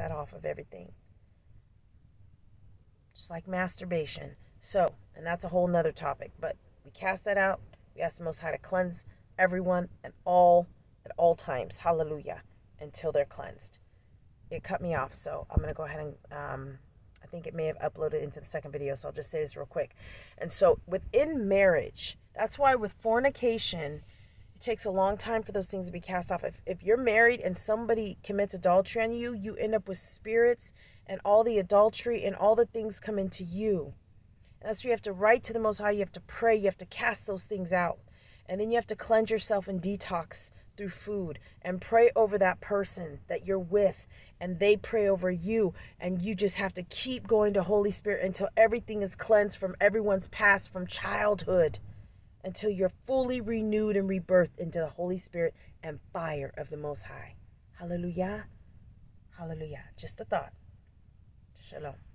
that off of everything. Just like masturbation. So, and that's a whole nother topic, but we cast that out. We ask the Most High to cleanse everyone and all at all times. Hallelujah. Until they're cleansed. It cut me off, so I'm going to go ahead and. Um, I think it may have uploaded into the second video, so I'll just say this real quick. And so within marriage, that's why with fornication, it takes a long time for those things to be cast off. If, if you're married and somebody commits adultery on you, you end up with spirits and all the adultery and all the things come into you. And that's you have to write to the Most High. You have to pray. You have to cast those things out. And then you have to cleanse yourself and detox through food and pray over that person that you're with and they pray over you and you just have to keep going to holy spirit until everything is cleansed from everyone's past from childhood until you're fully renewed and rebirthed into the holy spirit and fire of the most high. Hallelujah. Hallelujah. Just a thought. Shalom